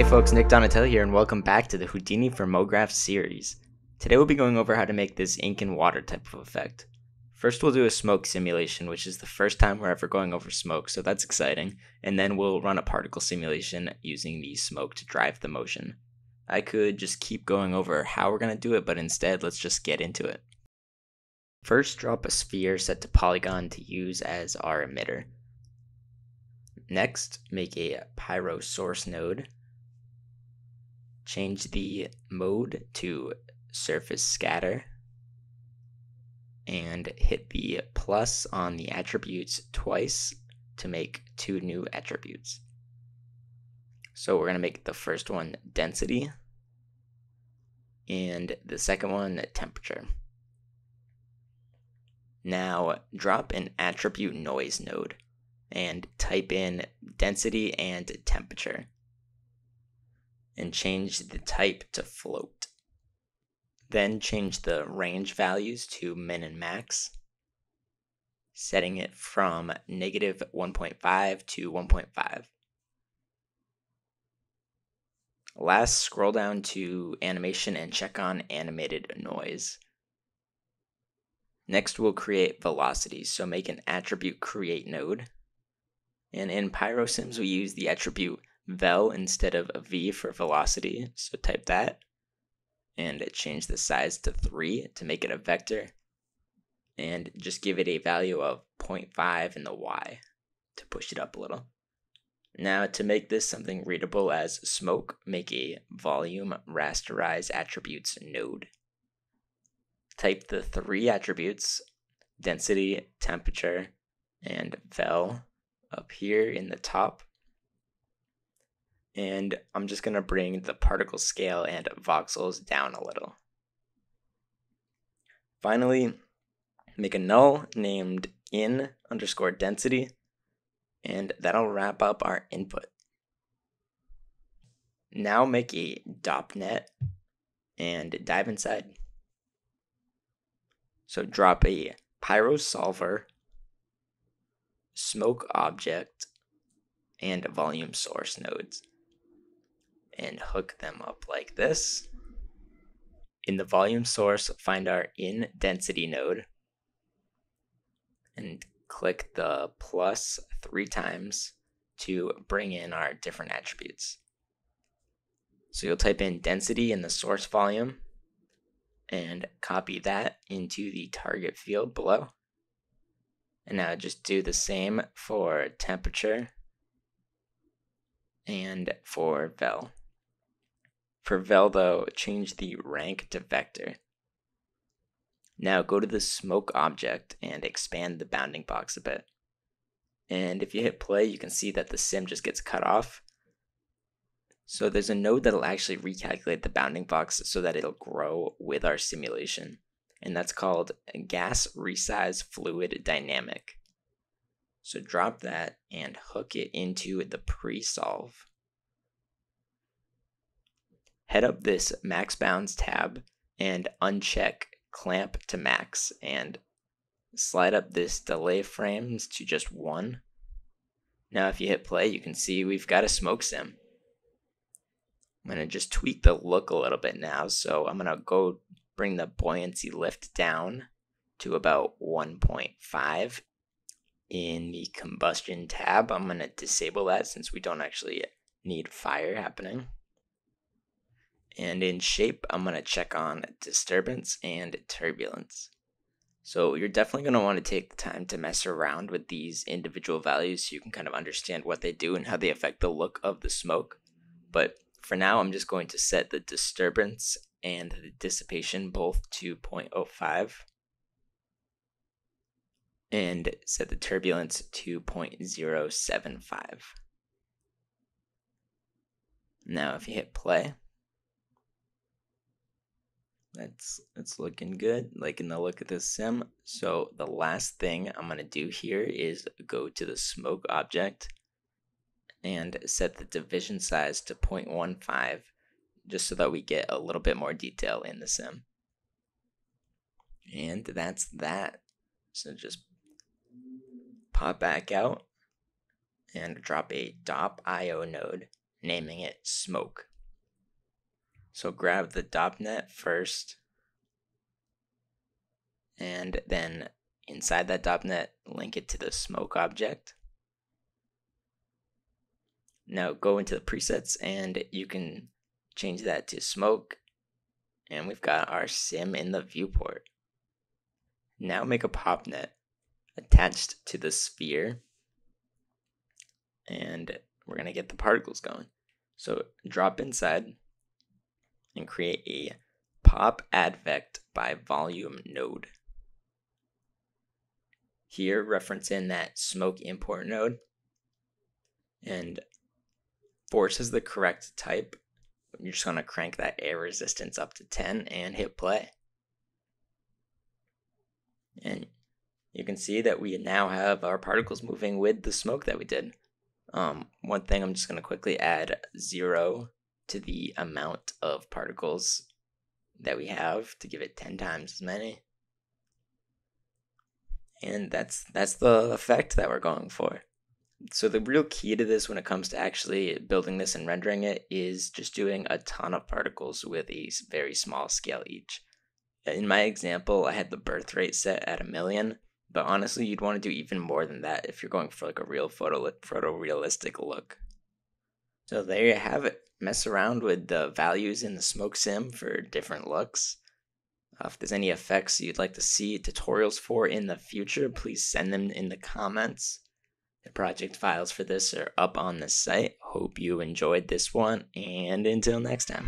Hey folks, Nick Donatelli here, and welcome back to the Houdini for MoGraph series. Today we'll be going over how to make this ink and water type of effect. First we'll do a smoke simulation, which is the first time we're ever going over smoke, so that's exciting, and then we'll run a particle simulation using the smoke to drive the motion. I could just keep going over how we're going to do it, but instead let's just get into it. First drop a sphere set to polygon to use as our emitter. Next, make a pyro source node change the mode to surface scatter and hit the plus on the attributes twice to make two new attributes. So we're going to make the first one density and the second one temperature. Now drop an attribute noise node and type in density and temperature and change the type to float. Then change the range values to min and max, setting it from negative 1.5 to 1.5. Last, scroll down to animation and check on animated noise. Next, we'll create velocity, so make an attribute create node. And in PyroSims, we use the attribute vel instead of v for velocity. So type that and change the size to 3 to make it a vector. And just give it a value of 0.5 in the y to push it up a little. Now to make this something readable as smoke, make a volume rasterize attributes node. Type the three attributes, density, temperature, and vel up here in the top and I'm just going to bring the particle scale and voxels down a little. Finally, make a null named in underscore density, and that'll wrap up our input. Now make a DOPNet and dive inside. So drop a pyro solver, smoke object, and volume source nodes and hook them up like this. In the volume source, find our in density node and click the plus three times to bring in our different attributes. So you'll type in density in the source volume and copy that into the target field below. And now just do the same for temperature and for vel. For vel though, change the rank to vector. Now go to the smoke object and expand the bounding box a bit. And if you hit play, you can see that the sim just gets cut off. So there's a node that'll actually recalculate the bounding box so that it'll grow with our simulation. And that's called gas resize fluid dynamic. So drop that and hook it into the pre-solve head up this max bounds tab and uncheck clamp to max and slide up this delay frames to just one. Now if you hit play, you can see we've got a smoke sim. I'm to just tweak the look a little bit now. So I'm to go bring the buoyancy lift down to about 1.5. In the combustion tab, I'm to disable that since we don't actually need fire happening. And in shape, I'm going to check on disturbance and turbulence. So you're definitely going to want to take the time to mess around with these individual values so you can kind of understand what they do and how they affect the look of the smoke. But for now, I'm just going to set the disturbance and the dissipation both to 0.05 and set the turbulence to 0.075. Now if you hit play, that's it's looking good like in the look at this sim. So the last thing i'm going to do here is go to the smoke object and set the division size to 0.15 just so that we get a little bit more detail in the sim. And that's that. So just pop back out and drop a dop io node naming it smoke. So grab the DOPNet first, and then inside that DOPNet, link it to the smoke object. Now go into the presets and you can change that to smoke. And we've got our sim in the viewport. Now make a popnet attached to the sphere. And we're going to get the particles going. So drop inside and create a pop advect by volume node. Here, reference in that smoke import node. And force is the correct type. You're just going to crank that air resistance up to 10 and hit play. And you can see that we now have our particles moving with the smoke that we did. Um, one thing I'm just going to quickly add zero to the amount of particles that we have to give it 10 times as many. And that's that's the effect that we're going for. So the real key to this when it comes to actually building this and rendering it is just doing a ton of particles with a very small scale each. In my example, I had the birth rate set at a million, but honestly, you'd want to do even more than that if you're going for like a real photo photorealistic look. So there you have it. Mess around with the values in the smoke sim for different looks. Uh, if there's any effects you'd like to see tutorials for in the future, please send them in the comments. The project files for this are up on the site. Hope you enjoyed this one, and until next time.